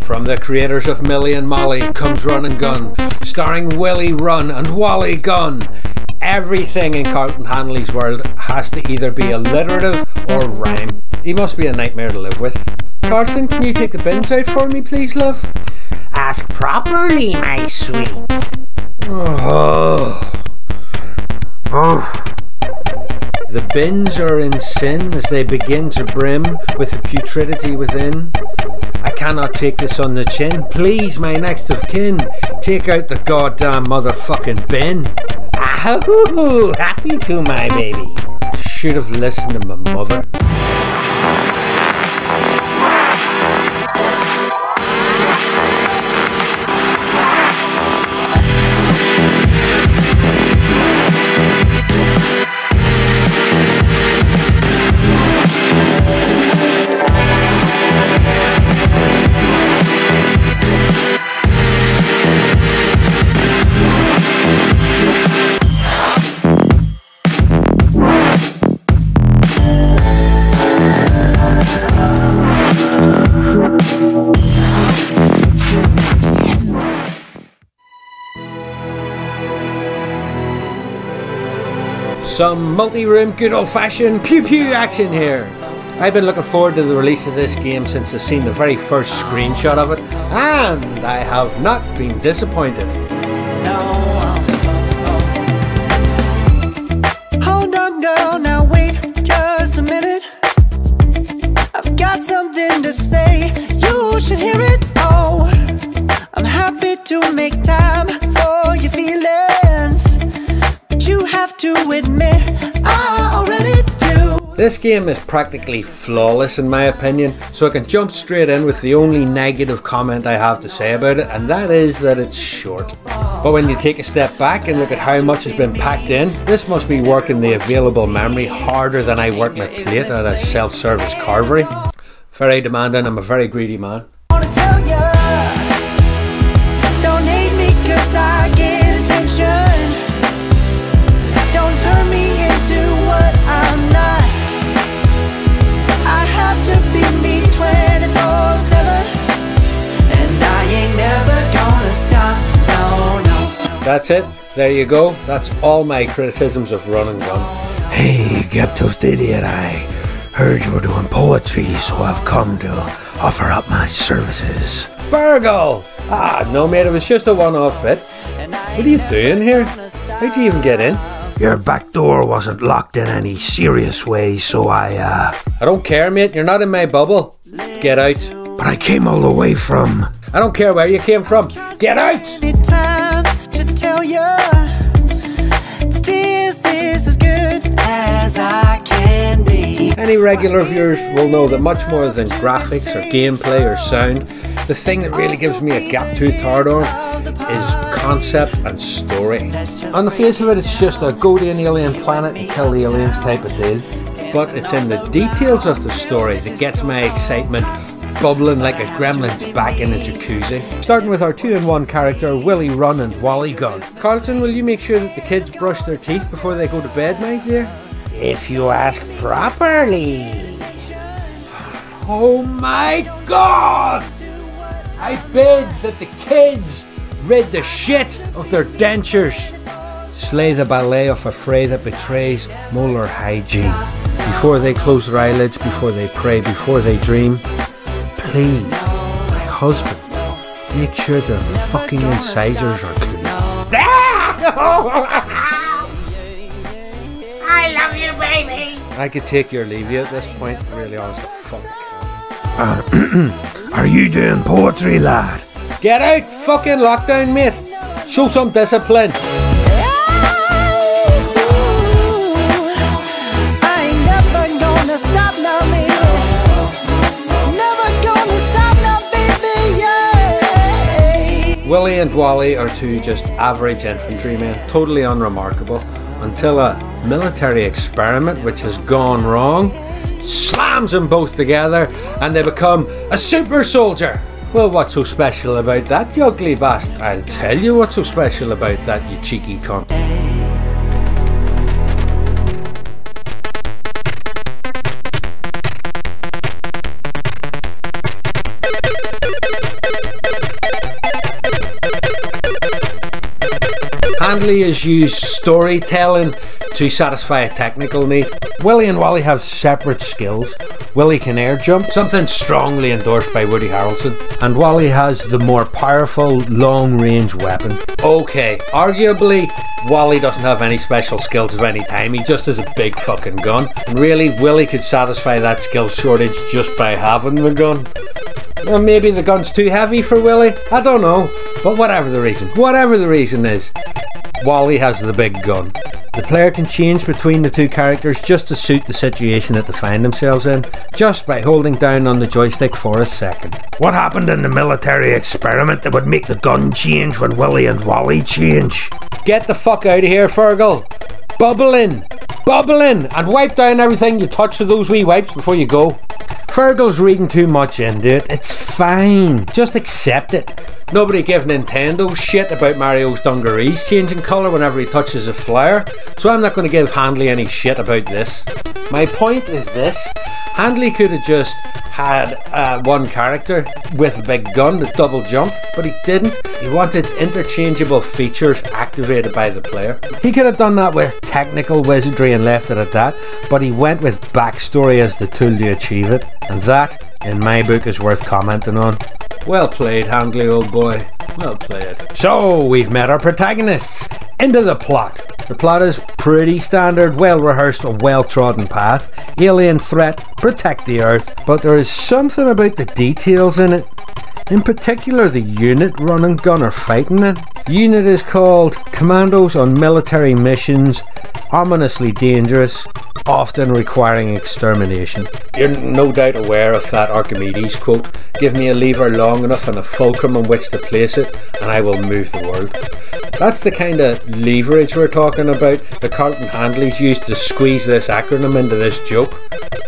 From the creators of Millie and Molly comes Run and Gun, starring Willie Run and Wally Gunn. Everything in Carleton Handley's world has to either be alliterative or rhyme. He must be a nightmare to live with. Carleton, can you take the bins out for me, please, love? Ask properly, my sweet. Oh. Oh. The bins are in sin as they begin to brim with the putridity within. I cannot take this on the chin. Please, my next of kin, take out the goddamn motherfucking bin. Ahoo! Happy to, my baby. Should have listened to my mother. Some multi-room good old-fashioned pew-pew action here. I've been looking forward to the release of this game since I've seen the very first screenshot of it, and I have not been disappointed. Hold on, girl, now wait just a minute. I've got something to say, you should hear it. Oh, I'm happy to make time to admit, I already do. This game is practically flawless in my opinion, so I can jump straight in with the only negative comment I have to say about it, and that is that it's short. But when you take a step back and look at how much has been packed in, this must be working the available memory harder than I work my plate at a self-service carvery. Very demanding, I'm a very greedy man. That's it, there you go, that's all my criticisms of Run and Gun. Hey, Gaptoast idiot, I heard you were doing poetry, so I've come to offer up my services. Virgo! Ah, no mate, it was just a one-off bit. What are you doing here? How'd you even get in? Your back door wasn't locked in any serious way, so I, uh. I don't care, mate. You're not in my bubble. Get out. But I came all the way from. I don't care where you came from. Get out! Ya, this is as good as I can be. Any regular viewers will know that much more than graphics or gameplay or sound, the thing that really gives me a gap tooth hard on is concept and story. On the face of it, it's just a go to an alien planet and kill the aliens type of deal. But it's in the details of the story that gets my excitement bubbling like a gremlin's back in a jacuzzi. Starting with our two in one character, Willie Run and Wally Gunn. Carleton, will you make sure that the kids brush their teeth before they go to bed, my dear? If you ask properly. Oh my god! I bid that the kids rid the shit of their dentures. Slay the ballet of a fray that betrays molar hygiene. Before they close their eyelids, before they pray, before they dream, please, my husband, make sure their fucking incisors are clean. I love you, baby. I could take your leave you at this point, really honest. Fuck. Uh, are you doing poetry, lad? Get out, fucking lockdown, mate. Show some discipline. And Wally are two just average infantrymen, totally unremarkable, until a military experiment which has gone wrong slams them both together and they become a super soldier. Well, what's so special about that, you ugly bastard? I'll tell you what's so special about that, you cheeky cunt. Handley has used storytelling to satisfy a technical need. Willie and Wally have separate skills. Willie can air jump, something strongly endorsed by Woody Harrelson, and Wally has the more powerful long range weapon. Okay, arguably, Wally doesn't have any special skills of any time, he just has a big fucking gun. And really, Willie could satisfy that skill shortage just by having the gun. Well, maybe the gun's too heavy for Willie. I don't know. But whatever the reason, whatever the reason is, Wally has the big gun. The player can change between the two characters just to suit the situation that they find themselves in, just by holding down on the joystick for a second. What happened in the military experiment that would make the gun change when Willie and Wally change? Get the fuck out of here, Fergal! Bubble in! Bubble in! And wipe down everything you touch with those wee wipes before you go. Fergal's reading too much into it. It's fine. Just accept it. Nobody gave Nintendo shit about Mario's dungarees changing colour whenever he touches a flower, so I'm not going to give Handley any shit about this. My point is this Handley could have just had uh, one character with a big gun that double jump, but he didn't. He wanted interchangeable features activated by the player. He could have done that with technical wizardry and left it at that, but he went with backstory as the tool to achieve it, and that, in my book, is worth commenting on. Well played, Handley, old boy. Well played. So, we've met our protagonists. Into the plot. The plot is pretty standard, well rehearsed, a well trodden path. Alien threat, protect the Earth. But there is something about the details in it. In particular, the unit running gun are fighting it. Unit is called Commandos on Military Missions, ominously dangerous, often requiring extermination. You're no doubt aware of that Archimedes quote Give me a lever long enough and a fulcrum on which to place it, and I will move the world. That's the kind of leverage we're talking about the Carleton Handley's used to squeeze this acronym into this joke.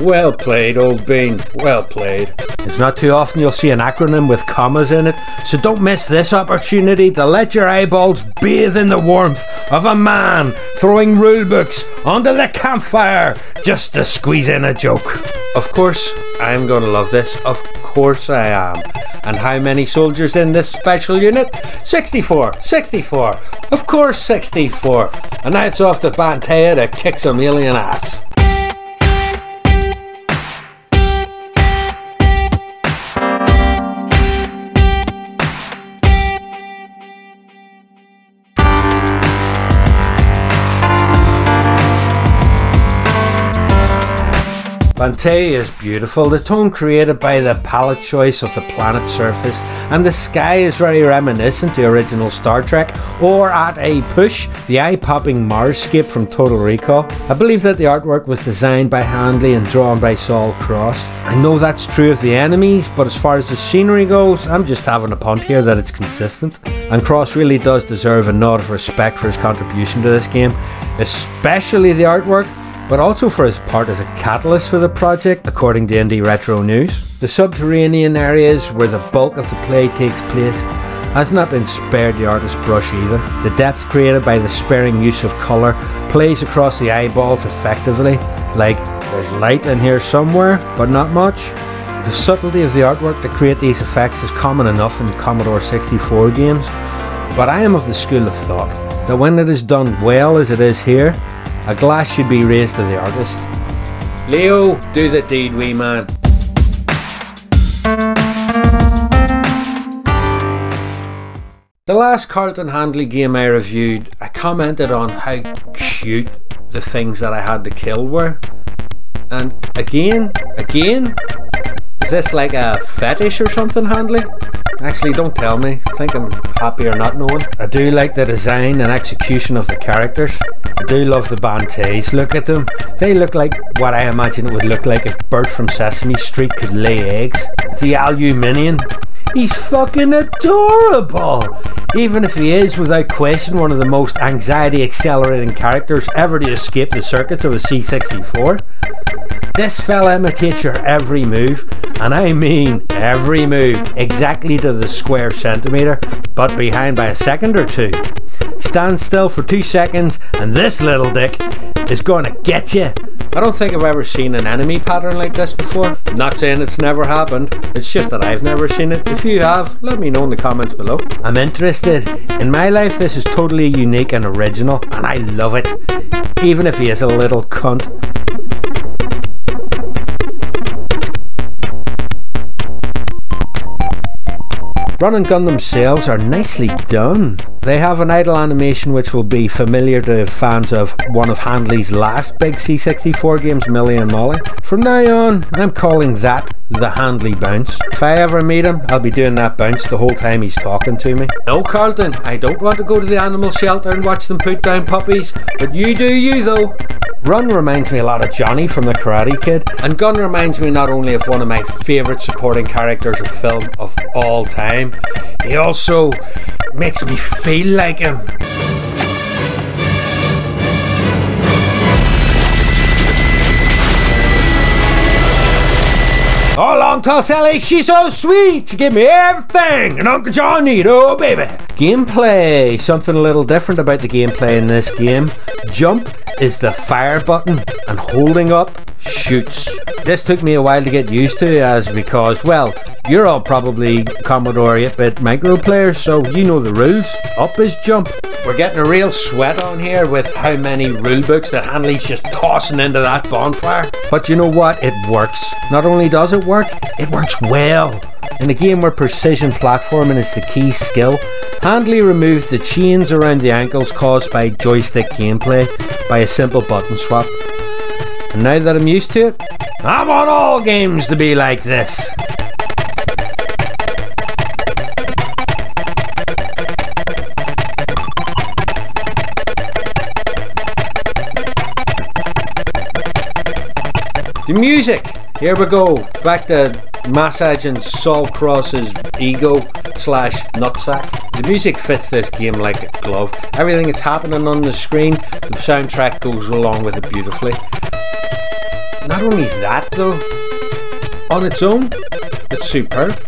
Well played, old bean. Well played. It's not too often you'll see an acronym with commas in it, so don't miss this opportunity to let your eyeballs bathe in the warmth of a man throwing rulebooks onto the campfire just to squeeze in a joke. Of course, I'm going to love this. Of course I am. And how many soldiers in this special unit? 64! 64! Of course 64! And now it's off to Bantea to kick some alien ass. Bantea is beautiful, the tone created by the palette choice of the planet's surface, and the sky is very reminiscent to original Star Trek, or at a push, the eye popping Marsscape from Total Recall. I believe that the artwork was designed by Handley and drawn by Saul Cross. I know that's true of the enemies, but as far as the scenery goes, I'm just having a punt here that it's consistent. And Cross really does deserve a nod of respect for his contribution to this game, especially the artwork but also for his part as a catalyst for the project, according to Indie Retro News. The subterranean areas where the bulk of the play takes place has not been spared the artist's brush either. The depth created by the sparing use of colour plays across the eyeballs effectively, like there's light in here somewhere, but not much. The subtlety of the artwork to create these effects is common enough in Commodore 64 games, but I am of the school of thought that when it is done well as it is here, a glass should be raised to the artist. Leo, do the deed, wee man. The last Carleton Handley game I reviewed, I commented on how cute the things that I had to kill were. And again, again, is this like a fetish or something, Handley? Actually, don't tell me. I think I'm happy or not knowing. I do like the design and execution of the characters. I do love the Banteas. Look at them. They look like what I imagine it would look like if Bert from Sesame Street could lay eggs. The Aluminium. He's fucking adorable! Even if he is, without question, one of the most anxiety accelerating characters ever to escape the circuits of a C64. This fella imitates your every move, and I mean every move, exactly to the square centimetre, but behind by a second or two. Stand still for two seconds, and this little dick is going to get you I don't think I've ever seen an enemy pattern like this before. Not saying it's never happened, it's just that I've never seen it. If you have, let me know in the comments below. I'm interested. In my life, this is totally unique and original, and I love it. Even if he is a little cunt. Run and gun themselves are nicely done. They have an idle animation which will be familiar to fans of one of Handley's last big C64 games, Millie and Molly. From now on, I'm calling that the Handley bounce. If I ever meet him, I'll be doing that bounce the whole time he's talking to me. No, Carleton, I don't want to go to the animal shelter and watch them put down puppies, but you do you though. Run reminds me a lot of Johnny from The Karate Kid. And Gun reminds me not only of one of my favourite supporting characters of film of all time, he also makes me feel like him. Oh, long tall Sally, she's so sweet. She give me everything, and Uncle John need, oh baby. Gameplay. Something a little different about the gameplay in this game. Jump is the fire button, and holding up shoots. This took me a while to get used to, as because, well, you're all probably Commodore 8-bit micro players, so you know the rules. Up is jump. We're getting a real sweat on here with how many rule books that Handley's just tossing into that bonfire. But you know what? It works. Not only does it work, it works well. In a game where precision platforming is the key skill, Handley removed the chains around the ankles caused by joystick gameplay by a simple button swap. And now that I'm used to it, I want all games to be like this. The music! Here we go. Back to massaging Saul Cross's ego slash nutsack. The music fits this game like a glove. Everything that's happening on the screen, the soundtrack goes along with it beautifully. Not only that though, on its own, it's superb.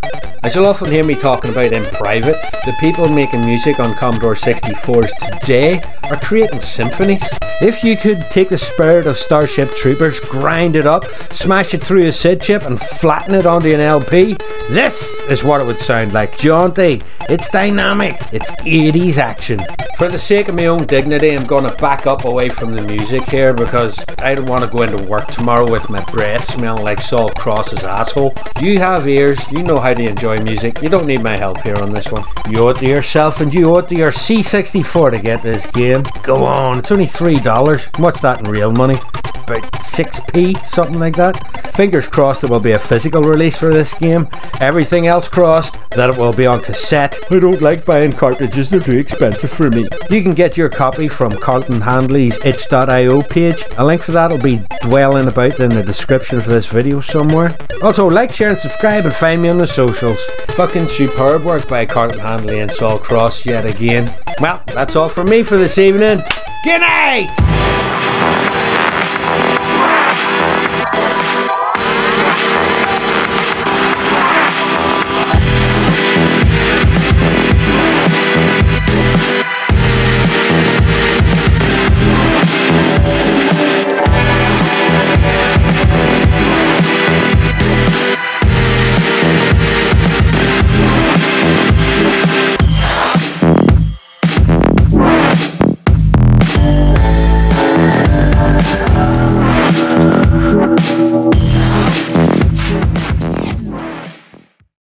As you'll often hear me talking about in private, the people making music on Commodore 64s today are creating symphonies. If you could take the spirit of Starship Troopers, grind it up, smash it through a SID chip, and flatten it onto an LP, this is what it would sound like. Jaunty, it's dynamic, it's 80s action. For the sake of my own dignity, I'm going to back up away from the music here because I don't want to go into work tomorrow with my breath smelling like Saul Cross's asshole. You have ears, you know how to enjoy music, you don't need my help here on this one. You owe it to yourself and you owe it to your C64 to get this game. Go on, it's only $3. What's that in real money? About 6p, something like that. Fingers crossed there will be a physical release for this game. Everything else crossed that it will be on cassette. I don't like buying cartridges, they're too expensive for me. You can get your copy from Carleton Handley's itch.io page. A link for that will be dwelling about in the description of this video somewhere. Also, like, share, and subscribe, and find me on the socials. Fucking superb work by Carleton Handley and Saul Cross yet again. Well, that's all from me for this evening. Good night!